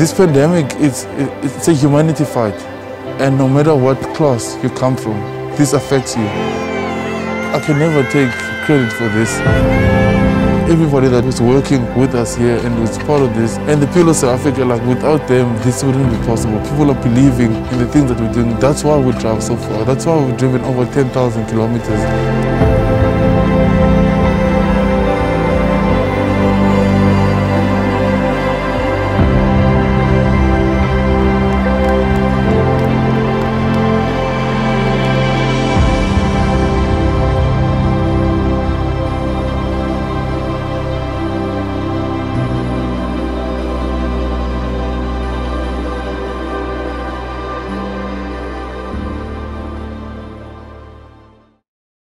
This pandemic, is it's a humanity fight. And no matter what class you come from, this affects you. I can never take credit for this. Everybody that is working with us here and was part of this, and the people of South Africa, like without them, this wouldn't be possible. People are believing in the things that we're doing. That's why we drive so far. That's why we've driven over 10,000 kilometers.